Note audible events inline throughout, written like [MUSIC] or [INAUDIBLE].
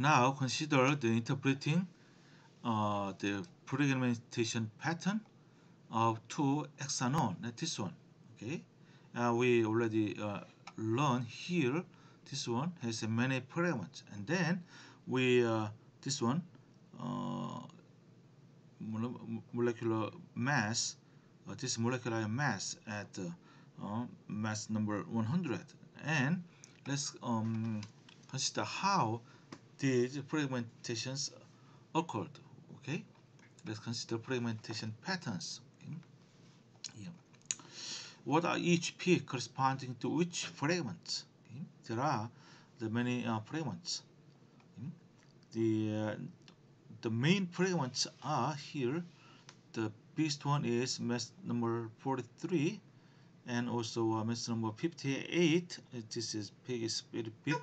Now consider the interpreting uh, the fragmentation pattern of two hexanone. This one, okay. Uh, we already uh, learned here. This one has many fragments, and then we uh, this one uh, molecular mass. Uh, this molecular mass at mass number 100, and let's um, consider how these fragmentations occurred. Okay, let's consider fragmentation patterns. Okay? Yeah. What are each peak corresponding to which fragments? Okay? There are the many uh, fragments. Okay? The uh, the main fragments are here. The biggest one is mass number 43 and also uh, mass number 58 this is big is very big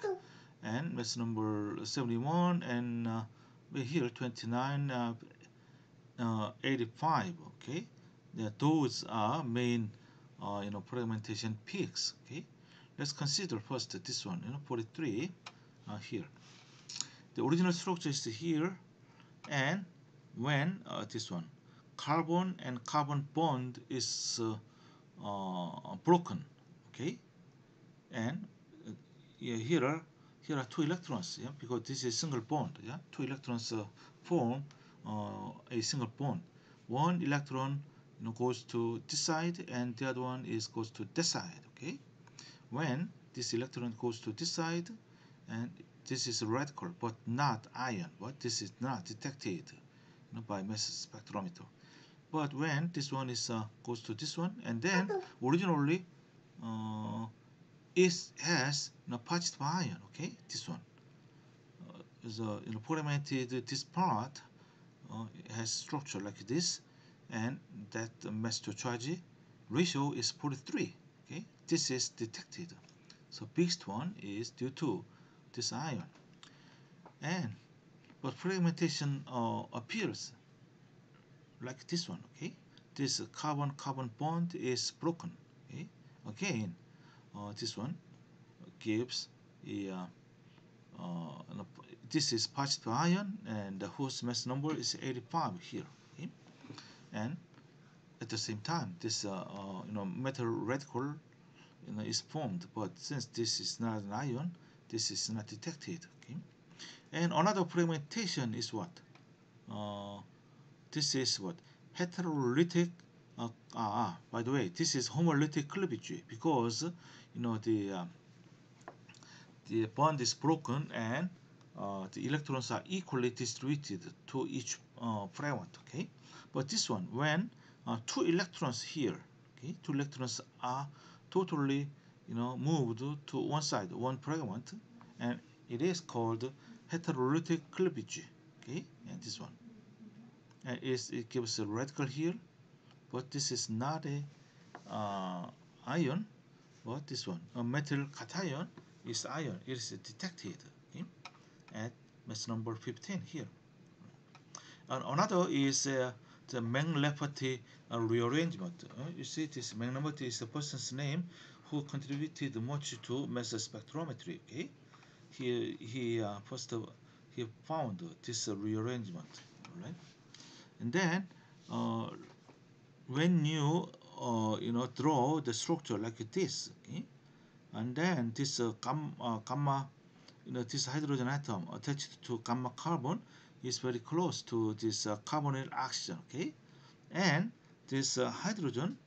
and mass number 71 and uh, here 29 uh, uh, 85 okay? Yeah, those are main uh, you know fragmentation peaks okay? Let's consider first this one you know 43 uh, here. The original structure is here and when uh, this one carbon and carbon bond is uh, uh, broken okay? And here here are two electrons yeah because this is a single bond yeah two electrons uh, form uh, a single bond. One electron you know, goes to this side and the other one is goes to this side okay? When this electron goes to this side and this is a radical but not ion but this is not detected you know, by mass spectrometer. But when this one is uh, goes to this one and then originally uh, it has you know, positive ion okay? This one. Uh, is a you know this part uh, has structure like this and that mass to charge ratio is 43 okay? This is detected. So biggest one is due to this ion and but fragmentation uh, appears like this one okay? This carbon carbon bond is broken okay? Again this one gives a uh, uh, this is positive ion and the host mass number is 85 here okay? and at the same time this uh, uh, you know methyl radical you know, is formed but since this is not an ion this is not detected okay? And another fragmentation is what? Uh, this is what? Heterolytic uh, ah, by the way this is homolytic cleavage because you know the uh, the bond is broken and uh, the electrons are equally distributed to each uh, fragment okay? But this one when uh, two electrons here okay two electrons are totally you know moved to one side one fragment and it is called heterolytic cleavage okay? And this one. And it gives a radical here but this is not a uh, ion but this one? A methyl cation is ion it is detected okay, at mass number 15 here. And another is uh, the McLafferty uh, rearrangement. Uh, you see this McLafferty is the person's name who contributed much to mass spectrometry okay? He he uh, first he found this rearrangement right? And then uh, when you uh, you know draw the structure like this okay and then this uh, gamma, uh, gamma you know this hydrogen atom attached to gamma carbon is very close to this uh, carbonyl oxygen okay? And this uh, hydrogen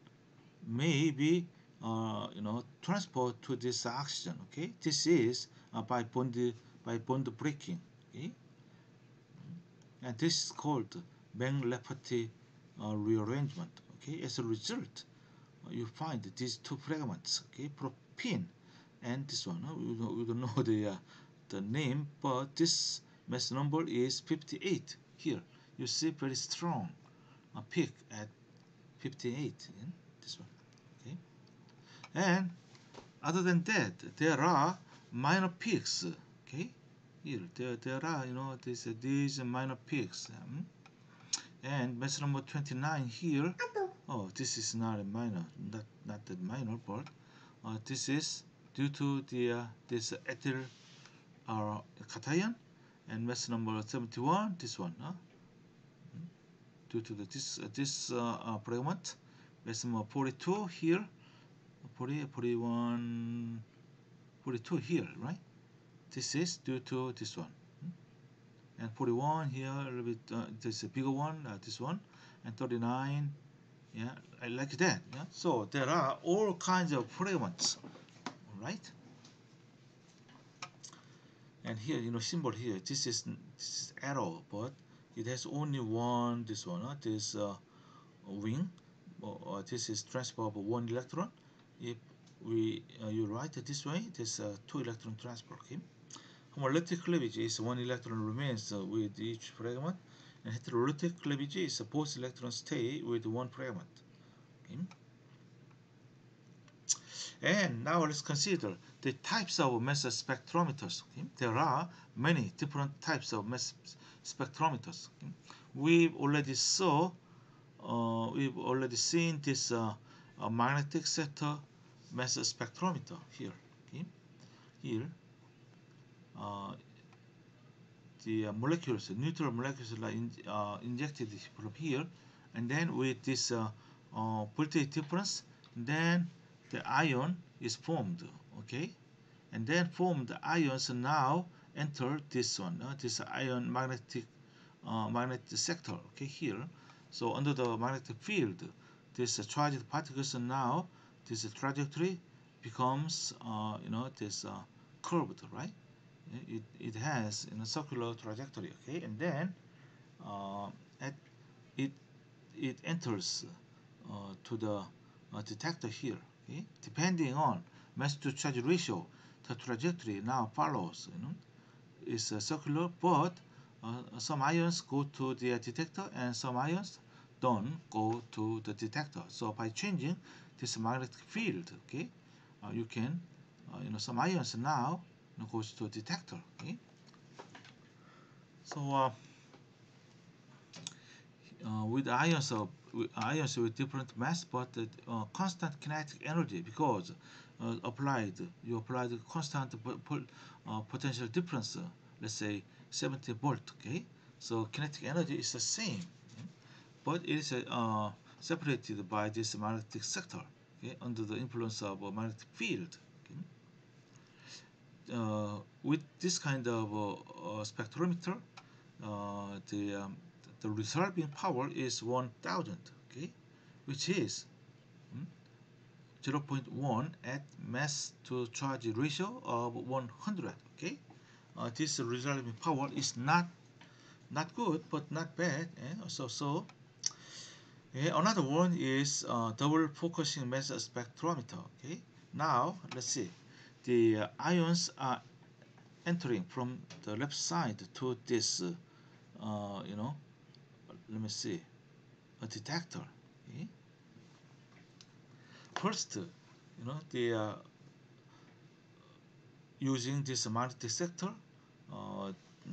may be uh, you know transport to this oxygen okay? This is uh, by bond by bond breaking okay? And this is called McLafferty uh, rearrangement okay as a result you find these two fragments okay propene and this one uh, we, don't, we [LAUGHS] don't know the uh, the name but this mass number is 58 here. You see very strong uh, peak at 58 in this one okay? And other than that there are minor peaks okay? Here there, there are you know these minor peaks um, and mass number 29 here oh this is not a minor not not that minor but uh, this is due to the uh, this ethyl uh, cation and mass number 71 this one huh? due to the, this uh, this uh, uh, fragment mass number 42 here. 40 41 42 here right? This is due to this one and 41 here a little bit uh, this a bigger one uh, this one. And 39 yeah I like that yeah. So there are all kinds of fragments right? And here you know symbol here this is this is arrow but it has only one this one uh, this uh, wing or, this is transfer of one electron. If we uh, you write it this way this uh, two electron transfer okay? Homolytic cleavage is one electron remains uh, with each fragment heterolytic cleavage both electrons stay with one fragment okay and now let's consider the types of mass spectrometers. Okay? There are many different types of mass spectrometers. Okay? We've already saw, uh, we've already seen this uh, uh, magnetic sector mass spectrometer here. Okay? Here, uh, the uh, molecules, neutral molecules are in, uh, injected from here, and then with this voltage difference, then the ion is formed okay? And then formed the ions now enter this one uh, this ion magnetic uh, magnetic sector okay here. So under the magnetic field this uh, charged particles now this trajectory becomes uh, you know this uh, curved right it, it has a circular trajectory okay and then uh, at it it enters to the detector here okay? depending on mass to charge ratio the trajectory now follows you know is uh, circular but uh, some ions go to the detector and some ions don't go to the detector so by changing this magnetic field okay uh, you can uh, you know some ions now goes to a detector okay so uh, uh, with ions of ions with different mass but uh, constant kinetic energy because uh, applied you apply the constant uh, potential difference uh, let's say 70 volt okay so kinetic energy is the same okay? but it is separated by this magnetic sector okay, under the influence of a magnetic field? With this kind of spectrometer the um, the resolving power is 1000 okay? Which is hmm, 0.1 at mass to charge ratio of 100 okay? Uh, this resolving power is not not good but not bad eh? so so eh, another one is uh, double focusing mass spectrometer okay? Now let's see the uh, ions are entering from the left side to this uh, you know let me see a detector okay? first you know they are using this magnetic sector uh,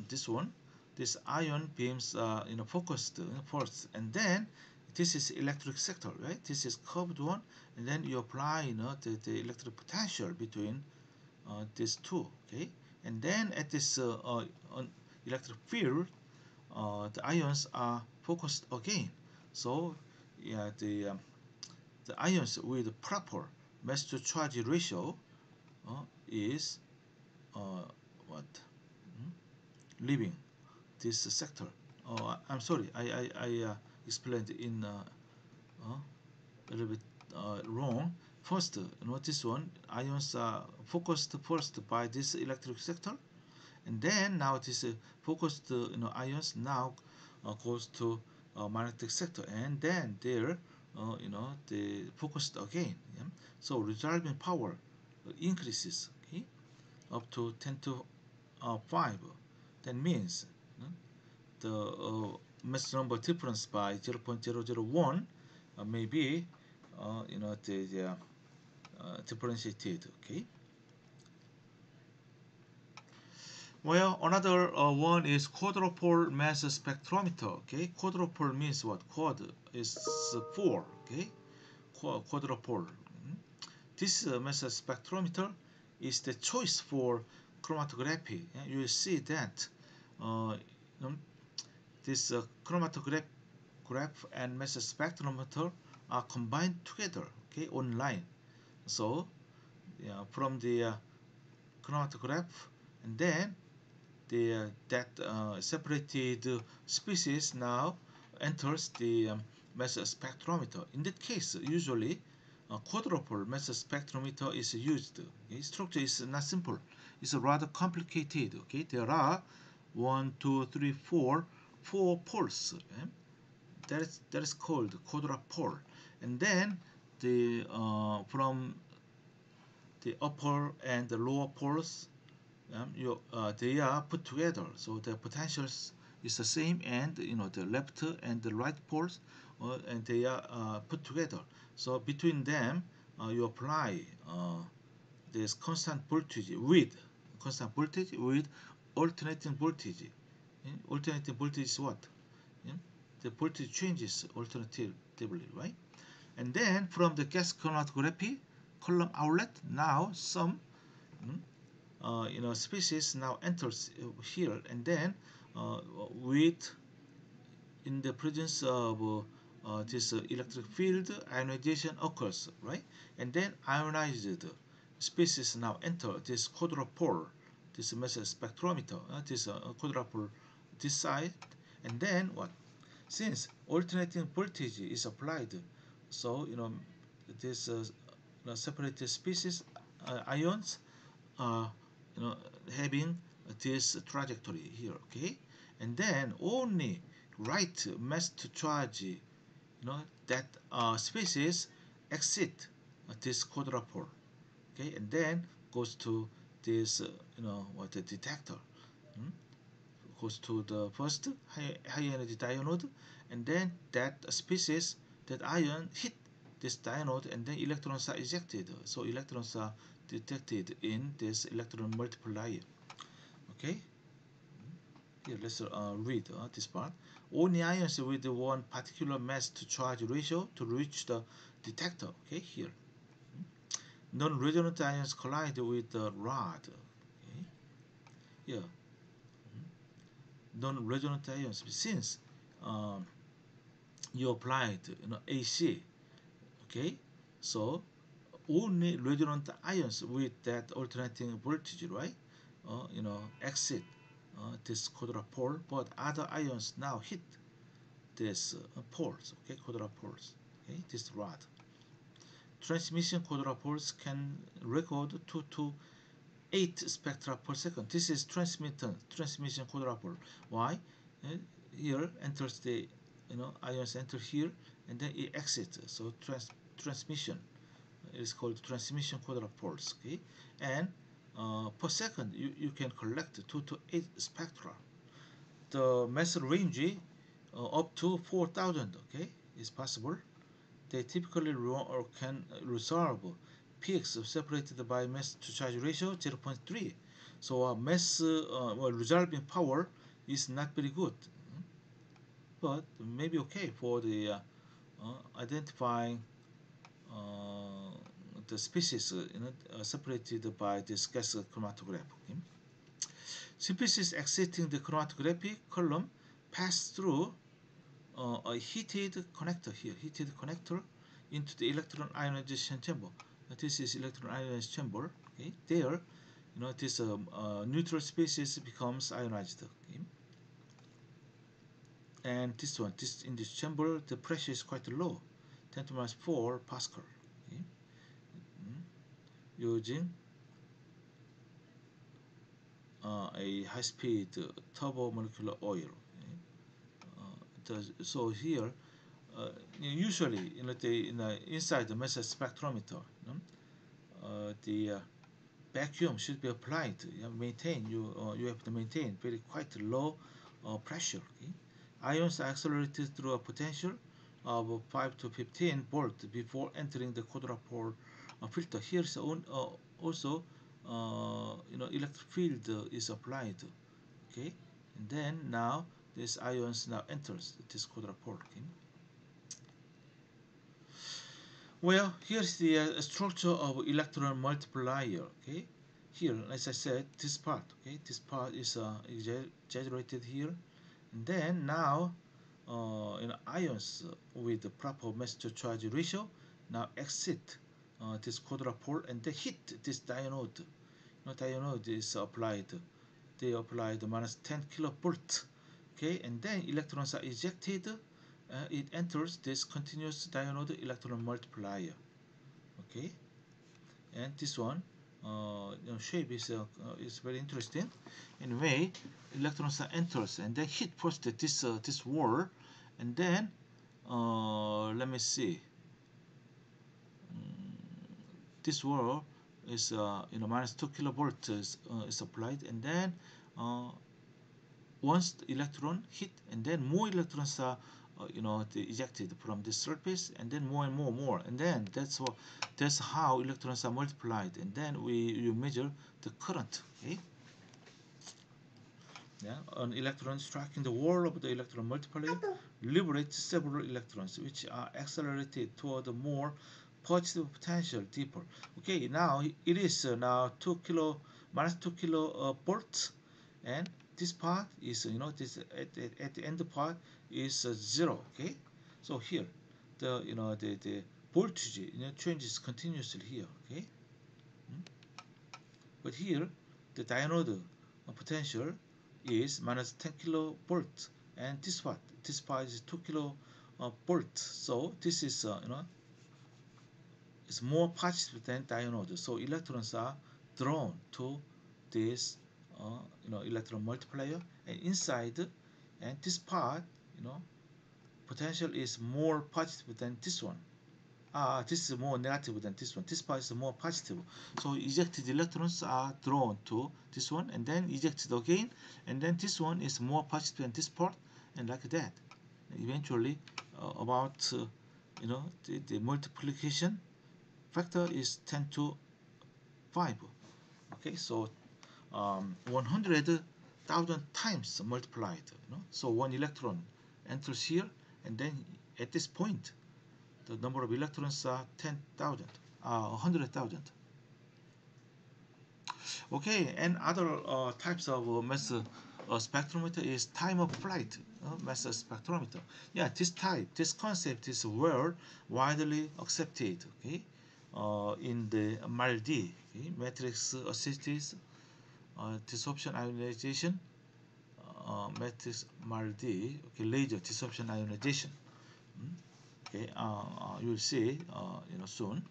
this one this ion beams are you know focused first and then this is electric sector right this is curved one and then you apply you know the, the electric potential between uh, these two okay and then at this uh, uh electric field the ions are focused again. So yeah, the um, the ions with proper mass to charge ratio is what hmm? leaving this sector. Oh, I'm sorry, I I, I explained in a little bit wrong. First, notice one ions are focused first by this electric sector, and then now this focused you know ions now uh, goes to uh, magnetic sector and then there uh, you know they focused again yeah? so resolving power increases okay up to 10 to 5 that means the mass number difference by 0.001 uh, may be uh, you know the, the differentiated okay Well, another uh, one is quadrupole mass spectrometer. Okay, quadrupole means what? Quad is four. Okay, quadrupole. Mm-hmm. This uh, mass spectrometer is the choice for chromatography. Yeah? You see that uh, this uh, chromatograph graph and mass spectrometer are combined together okay online so yeah, from the uh, chromatograph and then the uh, that uh, separated species now enters the um, mass spectrometer in that case usually a quadrupole mass spectrometer is used okay? structure is not simple it's rather complicated okay there are one two three four four poles okay? that is that is called quadrupole and then the uh, from the upper and the lower poles um, you, uh, they are put together. So the potentials is the same and you know the left and the right poles uh, and they are uh, put together. So between them uh, you apply uh, this constant voltage with constant voltage with alternating voltage. Yeah? alternating voltage is what? Yeah? the voltage changes alternatively right and then from the gas chromatography column outlet now some mm, uh, you know species now enters here. And then uh, with in the presence of uh, this electric field ionization occurs right? And then ionized species now enter this quadrupole this mass spectrometer uh, this uh, quadrupole this side. And then what? Since alternating voltage is applied so you know this uh, separated species uh, ions are you know having this trajectory here okay and then only right mass to charge you know that uh, species exit this quadrupole okay and then goes to this uh, you know what the detector hmm? goes to the first high, high energy dynode and then that species that ion hit this dynode and then electrons are ejected. So electrons are detected in this electron multiplier. Okay? Here let's uh, read uh, this part. Only ions with one particular mass to charge ratio to reach the detector. Okay here. Non-resonant ions collide with the rod. Okay? Yeah non-resonant ions. Since um, you applied you know AC okay? So only resonant ions with that alternating voltage right? Uh, you know exit uh, this quadrupole but other ions now hit this uh, poles okay? Quadrupoles okay? This rod. Transmission quadrupoles can record 2 to 8 spectra per second. This is transmission transmission quadrupole. Why? Uh, here enters the you know ions enter here and then it exits. So trans transmission is called transmission quadrupoles okay? And uh, per second you, you can collect 2 to 8 spectra. The mass range uh, up to 4000 okay is possible. They typically or can resolve peaks separated by mass to charge ratio 0.3 so uh, mass uh, well, resolving power is not very good but maybe okay for the uh, uh, identifying uh, the species you know, separated by this gas chromatograph. Okay? Species exiting the chromatography column pass through uh, a heated connector here, heated connector into the electron ionization chamber. Uh, this is electron ionization chamber. Okay, there, you know, this um, uh, neutral species becomes ionized. Okay? And this one this in this chamber the pressure is quite low 10 to minus 4 pascal okay? mm. using uh, a high-speed uh, turbo molecular oil okay? uh, so here uh, usually you know, the, in the, inside the mass spectrometer you know, uh, the uh, vacuum should be applied you maintain you you have to maintain very quite low pressure okay? Ions accelerated through a potential of 5 to 15 volt before entering the quadrupole filter. Here's uh, also uh, you know electric field is applied. Okay, and then now this ions now enters this quadrupole. Okay. Well, here's the uh, structure of electron multiplier. Okay, here as I said this part okay this part is uh, exaggerated here then now uh, you know, ions with the proper mass to charge ratio now exit uh, this quadrupole and they hit this dynode. You know, dynode is applied. They applied minus 10 kilovolt. Okay, and then electrons are ejected. Uh, it enters this continuous dynode electron multiplier. Okay, and this one you know, shape is uh, is very interesting. Anyway, electrons are enters and then hit first this uh, this wall, and then uh, let me see this wall is uh, you know minus 2 kilovolt is, uh, is applied and then uh, once the electron hit and then more electrons are uh, you know ejected from the surface and then more and more more. And then that's what that's how electrons are multiplied. And then we you measure the current okay? Yeah, an electron striking the wall of the electron multiplier liberates several electrons which are accelerated toward the more positive potential deeper. Okay, now it is uh, now 2 kilo minus 2 kilo uh, volts. And this part is you know this at, at, at the end part is uh, zero okay so here the you know the the voltage you know changes continuously here okay hmm? but here the dynode potential is minus 10 kilovolt and this part this part is 2 kilo uh, so this is uh, you know it's more positive than dynode. So electrons are drawn to this uh, you know electron multiplier and inside and this part you know potential is more positive than this one. Ah, this is more negative than this one. This part is more positive. So ejected electrons are drawn to this one and then ejected again and then this one is more positive than this part and like that. Eventually uh, about uh, you know the, the multiplication factor is 10 to 5 okay so um, 100,000 times multiplied you know? so one electron enters here and then at this point the number of electrons are 10,000 uh, 100,000 okay and other uh, types of uh, mass uh, spectrometer is time of flight uh, mass spectrometer. Yeah this type this concept is well widely accepted okay uh, in the MALDI, okay, matrix assisted uh, desorption ionization, uh, matrix MALDI, okay, laser desorption ionization. Mm, okay, uh, uh, you'll see, uh, you know, soon.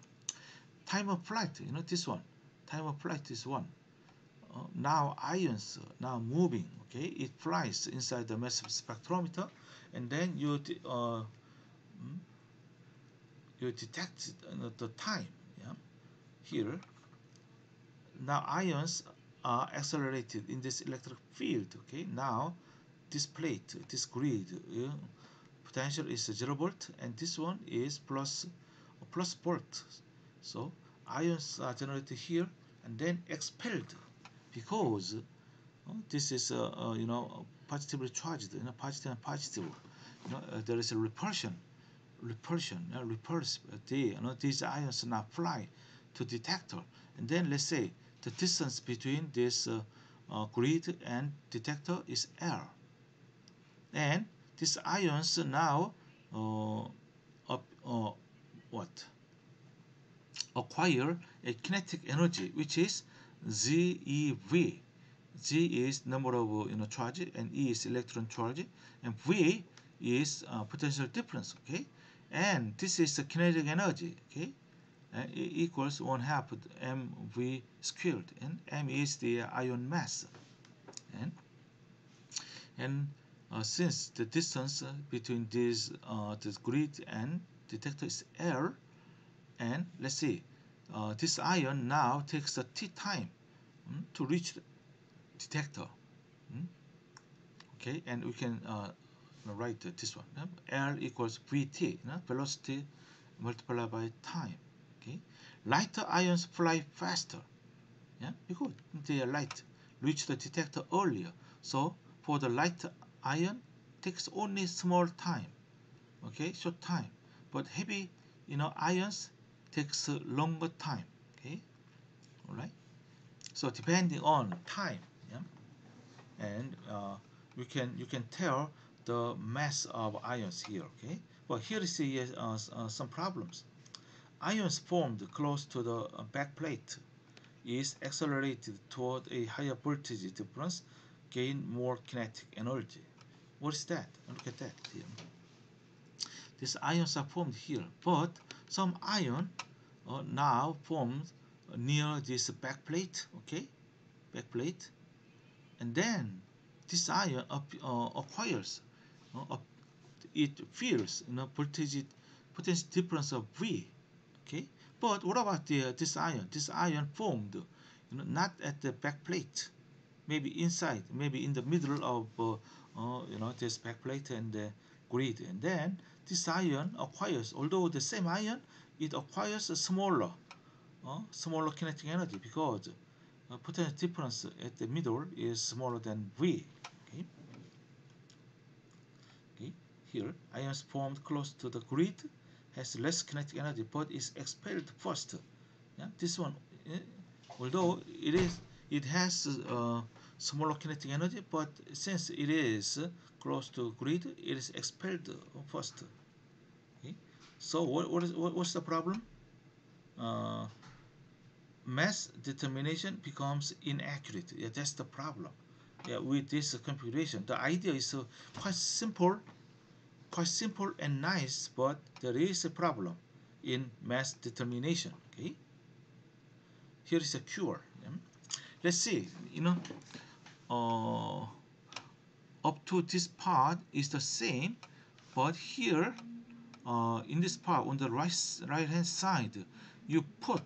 Time of flight, you know, this one. Time of flight is one. Uh, now ions now moving, okay, it flies inside the mass spectrometer, and then you mm, you detect the time yeah? here now ions are accelerated in this electric field okay? Now this plate this grid potential is 0 volt and this one is plus plus volt. So ions are generated here and then expelled because uh, this is uh, uh, you know positively charged you know positive and positive. You know uh, there is a repulsion repulsion, uh, repulse, they, you know, these ions now fly to detector. And then let's say the distance between this uh, uh, grid and detector is L. And these ions now uh, up, what? acquire a kinetic energy which is ZeV. Z is number of you know charge and E is electron charge and V is uh, potential difference okay and this is the kinetic energy okay uh, equals one half mv squared and m is the ion mass and and uh, since the distance uh, between this uh, this grid and detector is l and let's see uh, this ion now takes a t time um, to reach the detector um, okay and we can uh, write this one. L equals Vt, velocity multiplied by time. Lighter ions fly faster. Yeah, because they are light, reach the detector earlier. So for the light ion, takes only small time. Okay, short time. But heavy, you know, ions takes longer time. Okay, all right. so depending on time yeah and uh, you can you can tell the mass of ions here okay well here see uh, uh, some problems ions formed close to the uh, backplate is accelerated toward a higher voltage difference gain more kinetic energy. What is that? Look at that here these ions are formed here but some ion uh, now formed near this backplate okay? Backplate and then this ion uh, acquires uh, it feels you know voltage potential difference of V okay but what about the, uh, this ion this ion formed you know not at the back plate, maybe inside maybe in the middle of uh, uh, you know this back plate and the grid and then this ion acquires although the same ion it acquires a smaller uh, smaller kinetic energy because uh, potential difference at the middle is smaller than V. Okay. Okay. Here, ions formed close to the grid has less kinetic energy, but is expelled first. Yeah, this one, eh, although it is, it has uh, smaller kinetic energy, but since it is close to grid, it is expelled first. Okay. So what, what is what, what's the problem? Uh, mass determination becomes inaccurate. Yeah, that's the problem. Yeah, with this configuration, the idea is uh, quite simple, quite simple and nice, but there is a problem in mass determination. Okay. Here is a cure. Let's see. You know, uh, up to this part is the same, but here, uh, in this part on the right right hand side, you put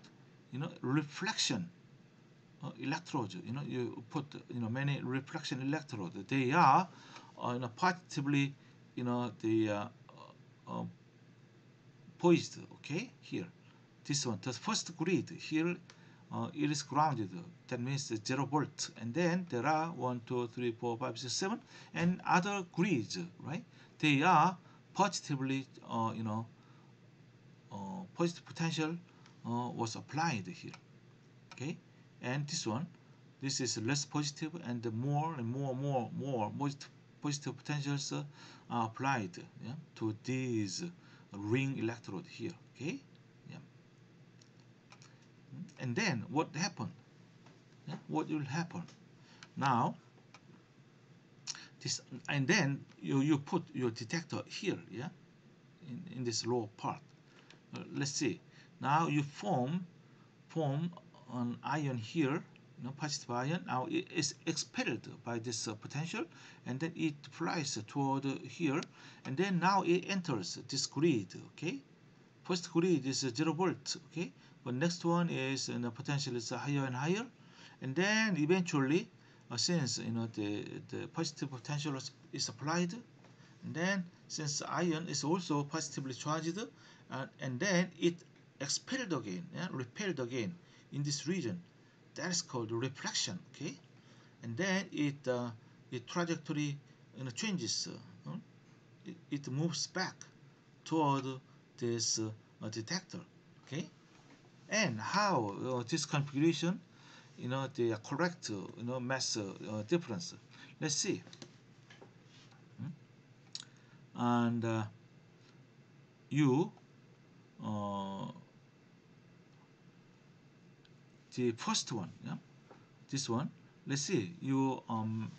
you know reflection uh, electrodes you know you put you know many reflection electrodes they are uh, you know positively you know the uh, uh, poised okay here. This one the first grid here uh, it is grounded that means zero volt. And then there are one two three four five six seven and other grids right? They are positively uh, you know uh, positive potential uh, was applied here okay? And this one this is less positive and more and more more more positive potentials uh, are applied yeah, to these ring electrode here okay? Yeah. And then what happened? Yeah? what will happen? Now this and then you you put your detector here yeah in, in this lower part. Uh, let's see. Now you form form an ion here you know, positive ion now it is expelled by this uh, potential and then it flies toward here and then now it enters this grid okay? First grid is zero volt okay? But next one is you know, potential is higher and higher. And then eventually uh, since you know the the positive potential is applied and then since ion is also positively charged uh, and then it expelled again, yeah, repelled again in this region. That is called reflection. Okay, and then it uh, it trajectory you know, changes. Uh, it, it, moves back toward this uh, detector. Okay, and how uh, this configuration, you know, the correct uh, you know mass uh, difference. Let's see. Hmm? And you the first one yeah? This one let's see you um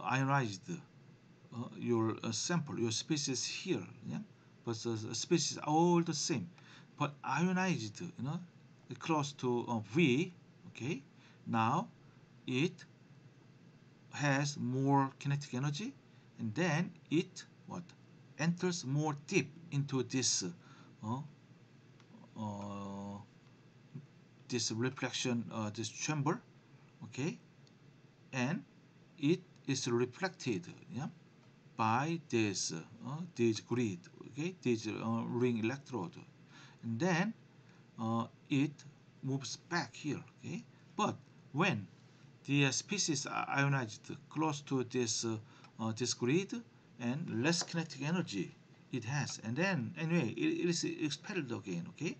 ionized uh, your uh, sample your species here yeah? But the species all the same. But ionized you know close to uh, V okay? Now it has more kinetic energy and then it what? Enters more deep into this uh, uh, this reflection uh, this chamber okay? And it is reflected yeah by this uh, this grid okay? This uh, ring electrode. And then uh, it moves back here okay? But when the species are ionized close to this uh, uh, this grid and less kinetic energy it has and then anyway it, it is expelled again okay?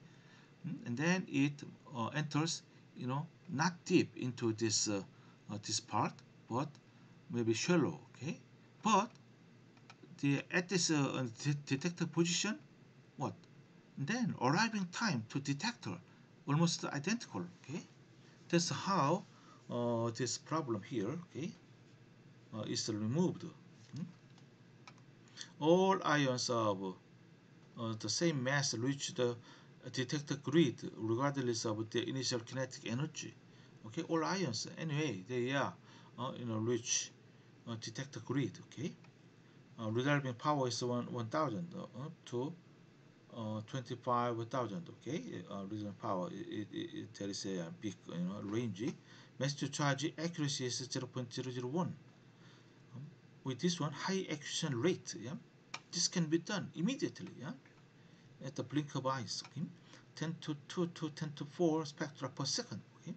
And then it uh, enters you know not deep into this uh, uh, this part but maybe shallow okay? But the at this uh, detector position what? Then arriving time to detector almost identical okay? That's how uh, this problem here okay uh, is removed hmm? all ions of uh, the same mass reach the detector grid regardless of the initial kinetic energy. Okay all ions anyway they are uh, you know reach uh, detector grid okay? Uh, resolving power is one 1000 uh, to uh, 25,000 okay? Uh, resolving power it, it, it, there is a big you know range. Mass to charge accuracy is 0.001 um, with this one high accuracy rate yeah? This can be done immediately yeah at the blink of eyes okay 10 to 2 to 10 to 4 spectra per second okay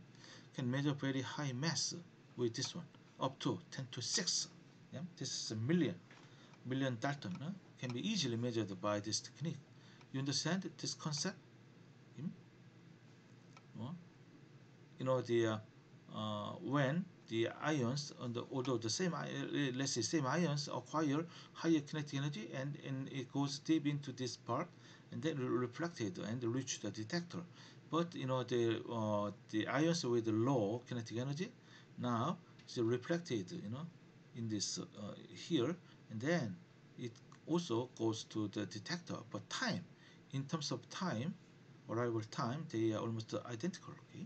can measure very high mass with this one up to 10 to 6 yeah this is a million million dalton huh? can be easily measured by this technique you understand this concept hmm? well, you know the uh, uh, when the ions on the, although the same let's say same ions acquire higher kinetic energy and, and it goes deep into this part and then reflected and reach the detector. But you know the uh, the ions with low kinetic energy now it's reflected you know in this uh, here and then it also goes to the detector. But time in terms of time arrival time they are almost identical okay